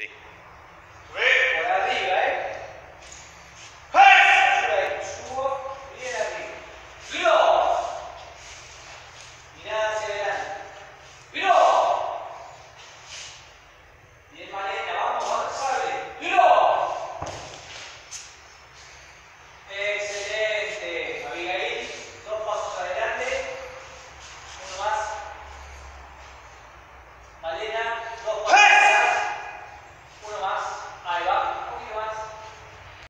See?